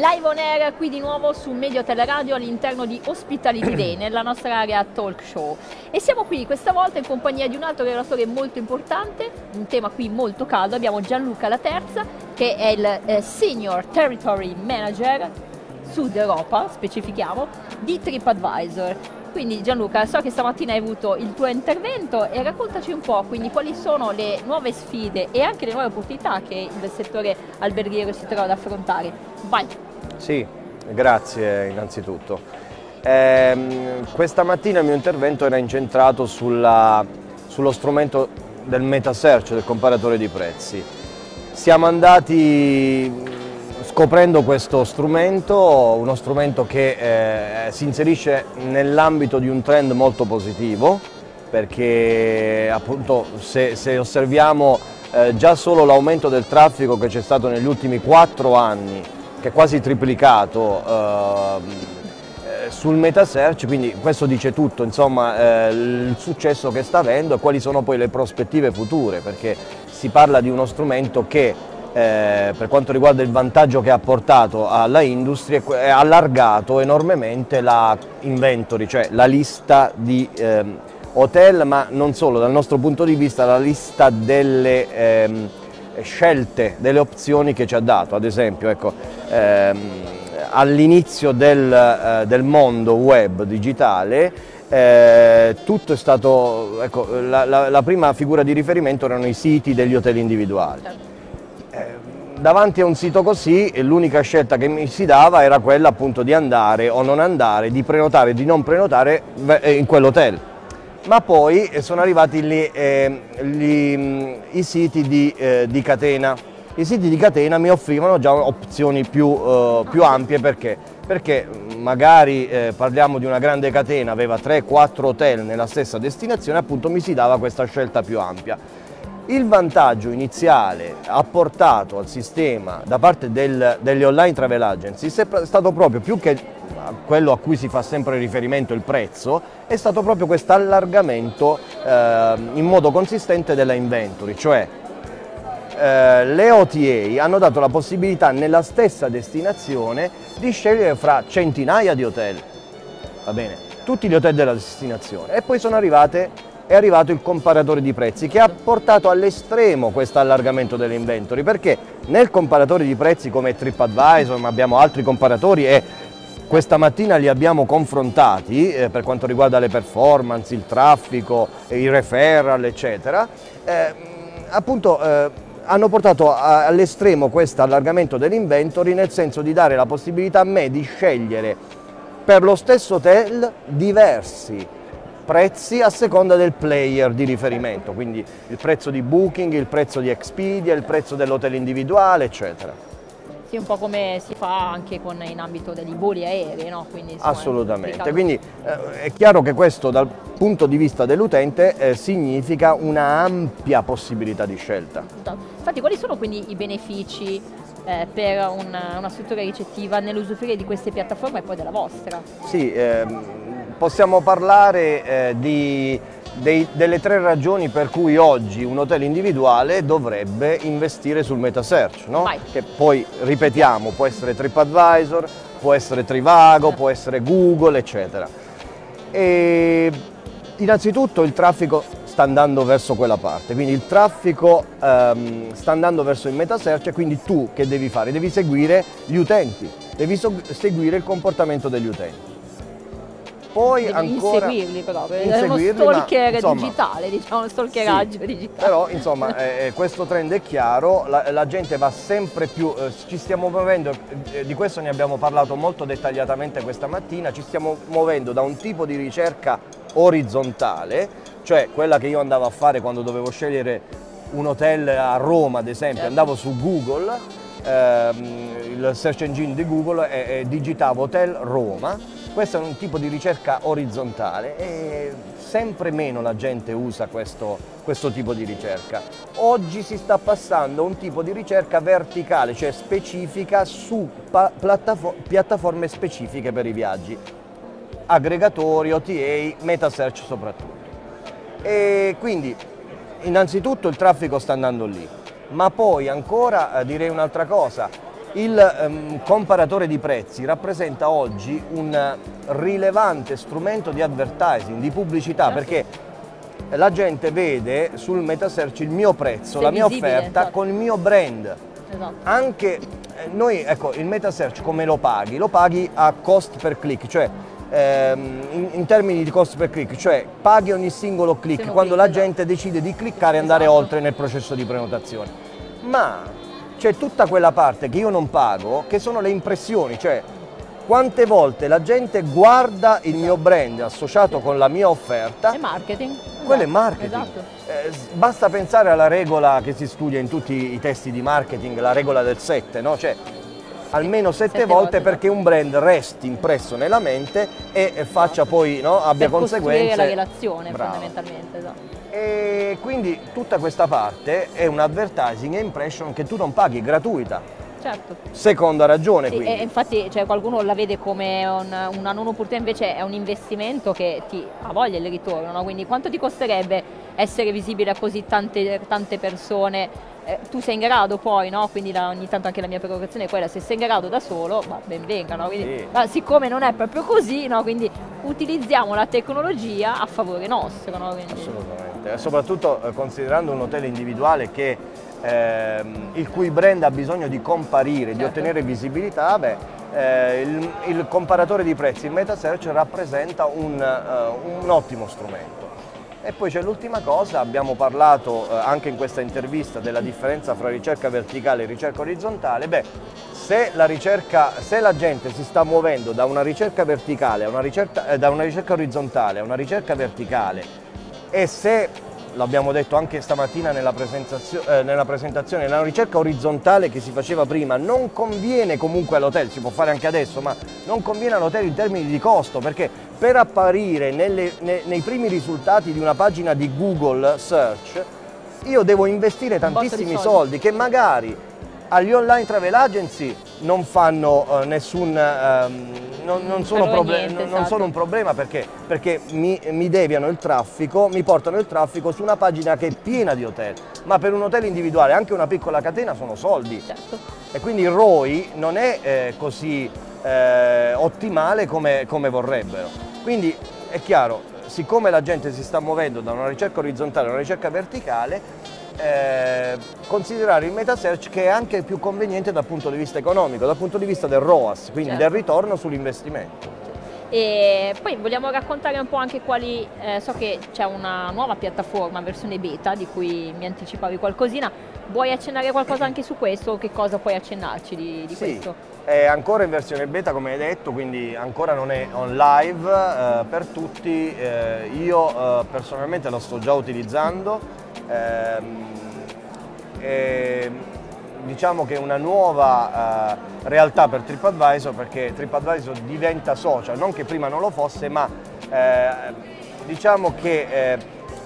Live on air qui di nuovo su Medio Teleradio all'interno di Hospitality Day nella nostra area talk show e siamo qui questa volta in compagnia di un altro relatore molto importante, un tema qui molto caldo, abbiamo Gianluca La Terza che è il eh, Senior Territory Manager Sud Europa, specifichiamo, di TripAdvisor. Quindi Gianluca, so che stamattina hai avuto il tuo intervento e raccontaci un po' quindi quali sono le nuove sfide e anche le nuove opportunità che il settore alberghiero si trova ad affrontare. Vai! Sì, grazie innanzitutto. Eh, questa mattina il mio intervento era incentrato sulla, sullo strumento del meta search, del comparatore di prezzi. Siamo andati scoprendo questo strumento, uno strumento che eh, si inserisce nell'ambito di un trend molto positivo, perché appunto se, se osserviamo eh, già solo l'aumento del traffico che c'è stato negli ultimi quattro anni, che è quasi triplicato eh, sul meta search, quindi questo dice tutto, insomma eh, il successo che sta avendo e quali sono poi le prospettive future, perché si parla di uno strumento che eh, per quanto riguarda il vantaggio che ha portato alla industria, è allargato enormemente la inventory, cioè la lista di eh, hotel, ma non solo, dal nostro punto di vista la lista delle eh, scelte, delle opzioni che ci ha dato. Ad esempio, ecco, ehm, all'inizio del, eh, del, mondo web digitale eh, tutto è stato, ecco, la, la, la prima figura di riferimento erano i siti degli hotel individuali certo davanti a un sito così l'unica scelta che mi si dava era quella appunto di andare o non andare, di prenotare o di non prenotare eh, in quell'hotel. Ma poi eh, sono arrivati lì, eh, gli, mm, i siti di, eh, di, catena. I siti di catena mi offrivano già opzioni più, uh, più ampie perché? Perché magari eh, parliamo di una grande catena, aveva 3-4 hotel nella stessa destinazione, appunto mi si dava questa scelta più ampia. Il vantaggio iniziale apportato al sistema da parte del, delle online travel agencies è stato proprio più che quello a cui si fa sempre riferimento il prezzo, è stato proprio questo allargamento eh, in modo consistente della inventory, cioè eh, le OTA hanno dato la possibilità nella stessa destinazione di scegliere fra centinaia di hotel, va bene, tutti gli hotel della destinazione e poi sono arrivate è arrivato il comparatore di prezzi che ha portato all'estremo questo allargamento delle inventory perché nel comparatore di prezzi come TripAdvisor, ma abbiamo altri comparatori e questa mattina li abbiamo confrontati eh, per quanto riguarda le performance, il traffico, i referral eccetera, eh, appunto eh, hanno portato all'estremo questo allargamento dell'inventory nel senso di dare la possibilità a me di scegliere per lo stesso hotel diversi prezzi a seconda del player di riferimento, quindi il prezzo di Booking, il prezzo di Expedia, il prezzo dell'hotel individuale, eccetera. Sì, un po' come si fa anche con, in ambito degli voli aerei, no? Quindi, insomma, Assolutamente, quindi eh, è chiaro che questo dal punto di vista dell'utente eh, significa una ampia possibilità di scelta. Infatti quali sono quindi i benefici eh, per una, una, struttura ricettiva nell'usufruire di queste piattaforme e poi della vostra? Sì, ehm, possiamo parlare eh, di, dei, delle tre ragioni per cui oggi un hotel individuale dovrebbe investire sul metasearch, no? che poi ripetiamo può essere TripAdvisor, può essere Trivago, può essere Google, eccetera. E innanzitutto il traffico sta andando verso quella parte, quindi il traffico ehm, sta andando verso il metasearch e quindi tu che devi fare? Devi seguire gli utenti, devi seguire il comportamento degli utenti. Poi Devi ancora inseguirli proprio, è uno stalker ma, insomma, digitale, diciamo, stalkeraggio sì, digitale. Però insomma eh, eh, questo trend è chiaro, la, la gente va sempre più, eh, ci stiamo muovendo, eh, di questo ne abbiamo parlato molto dettagliatamente questa mattina, ci stiamo muovendo da un tipo di ricerca orizzontale, cioè quella che io andavo a fare quando dovevo scegliere un hotel a Roma ad esempio, certo. andavo su Google, ehm, il search engine di Google e, e digitavo hotel Roma questo è un tipo di ricerca orizzontale e sempre meno la gente usa questo, questo tipo di ricerca. Oggi si sta passando a un tipo di ricerca verticale, cioè specifica su piattaforme specifiche per i viaggi, aggregatori, OTA, meta search soprattutto. E quindi innanzitutto il traffico sta andando lì, ma poi ancora eh, direi un'altra cosa, Il um, comparatore di prezzi rappresenta oggi un rilevante strumento di advertising, di pubblicità, certo. perché la gente vede sul metasearch il mio prezzo, Sei la mia offerta esatto. con il mio brand. Esatto. Anche eh, noi, ecco, il metasearch come lo paghi? Lo paghi a cost per click, cioè ehm, in, in, termini di cost per click, cioè paghi ogni singolo click quando click, la esatto. gente decide di cliccare e andare esatto. oltre nel processo di prenotazione. Ma c'è tutta quella parte che io non pago, che sono le impressioni, cioè quante volte la gente guarda il mio brand associato con la mia offerta. È marketing. Quello è esatto, marketing. Esatto. Eh, basta pensare alla regola che si studia in tutti i testi di marketing, la regola del 7, no? Cioè, almeno sette, sette volte, volte, perché un brand resti impresso nella mente e faccia poi, no, abbia per conseguenze. la relazione Bravo. fondamentalmente. Esatto. E quindi tutta questa parte è un advertising e impression che tu non paghi, gratuita. Certo. Seconda ragione sì, quindi. infatti cioè, qualcuno la vede come un, una non opportunità, invece è un investimento che ti ha voglia il ritorno, no? quindi quanto ti costerebbe essere visibile a così tante, tante persone? Eh, tu sei in grado poi, no? quindi la, ogni tanto anche la mia preoccupazione è quella, se sei in grado da solo, ma ben venga, no? quindi, sì. ma siccome non è proprio così, quindi utilizziamo la tecnologia a favore nostro. Quindi... Assolutamente, soprattutto eh, considerando un hotel individuale che ehm, il cui brand ha bisogno di comparire, certo. di ottenere visibilità, beh, eh, il, il, comparatore di prezzi in MetaSearch rappresenta un, uh, un ottimo strumento. E poi c'è l'ultima cosa, abbiamo parlato eh, anche in questa intervista della differenza fra ricerca verticale e ricerca orizzontale, beh, se la, ricerca, se la gente si sta muovendo da una ricerca verticale, una ricerca, eh, da una ricerca orizzontale a una ricerca verticale e se l'abbiamo detto anche stamattina nella, eh, nella, presentazione, la ricerca orizzontale che si faceva prima non conviene comunque all'hotel, si può fare anche adesso, ma non conviene all'hotel in termini di costo, perché per apparire nelle, ne, nei primi risultati di una pagina di Google Search io devo investire tantissimi soldi. soldi che magari agli online travel agency non fanno uh, nessun, uh, non, non, sono niente, non, esatto. sono un problema perché, perché mi, mi, deviano il traffico, mi portano il traffico su una pagina che è piena di hotel, ma per un hotel individuale, anche una piccola catena, sono soldi. Certo. E quindi il ROI non è eh, così eh, ottimale come, come vorrebbero. Quindi è chiaro, siccome la gente si sta muovendo da una ricerca orizzontale a una ricerca verticale, eh, considerare il meta search che è anche più conveniente dal punto di vista economico, dal punto di vista del ROAS, quindi certo. del ritorno sull'investimento. E poi vogliamo raccontare un po' anche quali, eh, so che c'è una nuova piattaforma, versione beta, di cui mi anticipavi qualcosina, vuoi accennare qualcosa anche su questo o che cosa puoi accennarci di, di sì. questo? È ancora in versione beta come hai detto, quindi ancora non è on live eh, per tutti, eh, io eh, personalmente lo sto già utilizzando, Ehm, e, diciamo che è una nuova uh, realtà per TripAdvisor perché TripAdvisor diventa social, non che prima non lo fosse, ma eh, diciamo che eh,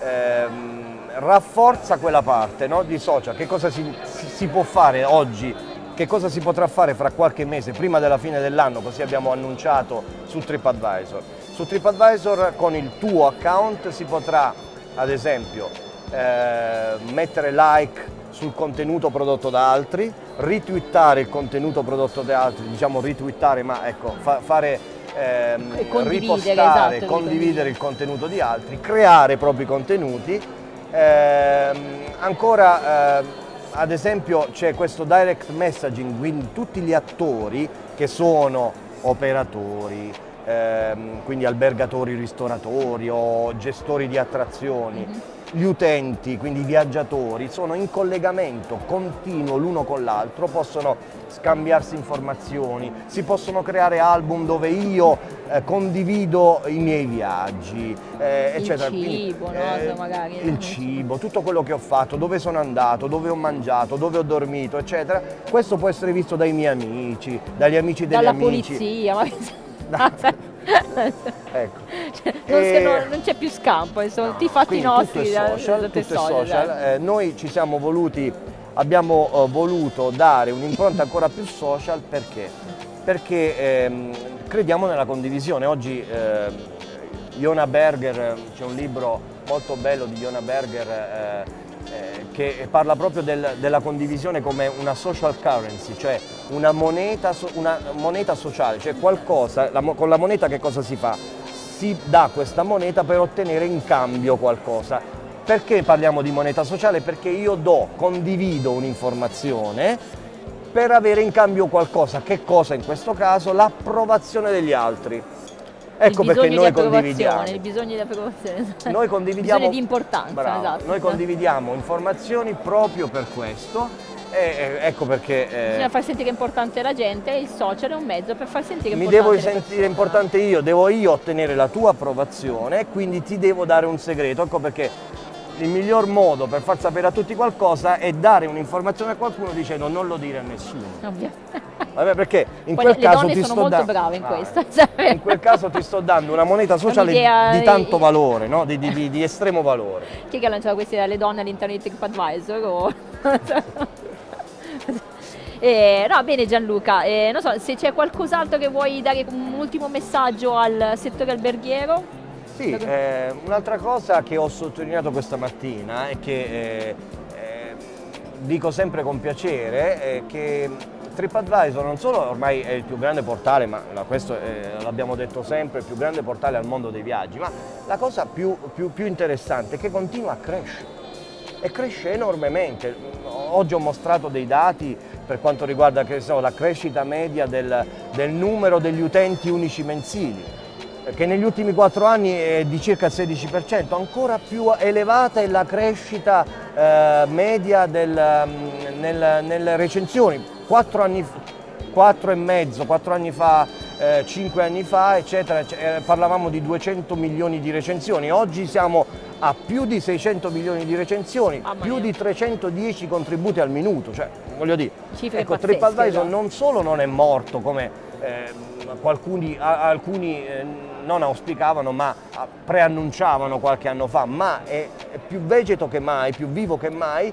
eh, rafforza quella parte no, di social, che cosa si, si, può fare oggi, che cosa si potrà fare fra qualche mese, prima della fine dell'anno, così abbiamo annunciato su TripAdvisor. Su TripAdvisor con il tuo account si potrà, ad esempio, eh, mettere like sul contenuto prodotto da altri, ritwittare il contenuto prodotto da altri, diciamo ritwittare ma ecco, fa, fare ehm, ripostare, esatto, condividere il contenuto di altri, creare i propri contenuti. Ehm, ancora eh, ad esempio c'è questo direct messaging, quindi tutti gli attori che sono operatori, ehm, quindi albergatori, ristoratori o gestori di attrazioni. Mm -hmm gli utenti, quindi i viaggiatori, sono in collegamento continuo l'uno con l'altro, possono scambiarsi informazioni, si possono creare album dove io eh, condivido i miei viaggi, eh, eccetera. Il cibo, Quindi, eh, magari, il cibo, tutto quello che ho fatto, dove sono andato, dove ho mangiato, dove ho dormito, eccetera. Questo può essere visto dai miei amici, dagli amici degli Dalla amici. polizia, ma... ecco. Cioè, non, e... non, non, c'è più scampo, insomma, no, ti fatti nostri tutto è social, da, tutto è social. Eh, noi ci siamo voluti, abbiamo uh, voluto dare un'impronta ancora più social perché? Perché ehm, crediamo nella condivisione. Oggi eh, Iona Berger, c'è un libro molto bello di Iona Berger eh, eh che parla proprio del, della condivisione come una social currency, cioè una moneta, una moneta sociale, cioè qualcosa, la, con la moneta che cosa si fa? Si dà questa moneta per ottenere in cambio qualcosa. Perché parliamo di moneta sociale? Perché io do, condivido un'informazione per avere in cambio qualcosa. Che cosa in questo caso? L'approvazione degli altri. Ecco perché noi condividiamo. Il bisogno di approvazione. Noi condividiamo. Di importanza, bravo, esatto. Noi condividiamo informazioni proprio per questo. E ecco perché. Eh, Bisogna far sentire importante la gente e il social è un mezzo per far sentire mi importante. Mi devo sentire importante io, devo io ottenere la tua approvazione quindi ti devo dare un segreto. Ecco perché il miglior modo per far sapere a tutti qualcosa è dare un'informazione a qualcuno dicendo non lo dire a nessuno. Ovvio. Vabbè, perché in Poi quel caso ti sono sto dando brave in ah, questo. In quel caso ti sto dando una moneta sociale di tanto valore, no? di, di, di, estremo valore. Chi che ha lanciato queste? Le donne all'interno di TripAdvisor? O... Eh, no, bene Gianluca, eh, non so se c'è qualcos'altro che vuoi dare un ultimo messaggio al settore alberghiero. Sì, eh, un'altra cosa che ho sottolineato questa mattina e che eh, eh, dico sempre con piacere è che TripAdvisor non solo ormai è il più grande portale, ma questo eh, l'abbiamo detto sempre, il più grande portale al mondo dei viaggi, ma la cosa più, più, più interessante è che continua a crescere e cresce enormemente. Oggi ho mostrato dei dati per quanto riguarda so, la crescita media del, del numero degli utenti unici mensili che negli ultimi quattro anni è di circa il 16%, ancora più elevata è la crescita eh, media del, mm, nel, nelle recensioni. Quattro anni, quattro e mezzo, quattro anni fa, eh, cinque anni fa, eccetera, eh, parlavamo di 200 milioni di recensioni, oggi siamo a più di 600 milioni di recensioni, ah, più di 310 contributi al minuto, cioè voglio dire, Cifre ecco, TripAdvisor non solo non è morto come eh, qualcuni, alcuni eh, non auspicavano ma preannunciavano qualche anno fa, ma è, più vegeto che mai, più vivo che mai,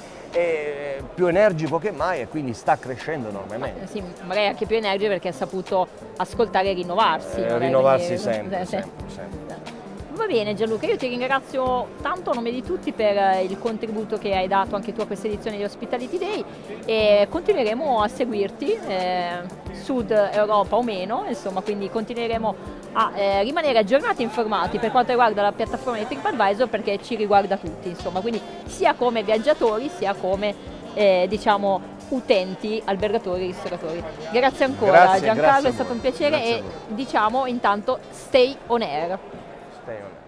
più energico che mai e quindi sta crescendo enormemente. Sì, magari anche più energico perché ha saputo ascoltare e rinnovarsi. Eh, rinnovarsi quindi... sempre, sempre, sempre. Va bene Gianluca, io ti ringrazio tanto a nome di tutti per eh, il contributo che hai dato anche tu a questa edizione di Hospitality Day e continueremo a seguirti, eh, Sud Europa o meno, insomma, quindi continueremo a eh, rimanere aggiornati e informati per quanto riguarda la piattaforma di TripAdvisor perché ci riguarda tutti, insomma, quindi sia come viaggiatori sia come eh, diciamo utenti, albergatori, ristoratori. Grazie ancora grazie, Giancarlo, grazie è stato un piacere e diciamo intanto stay on air. stay on it.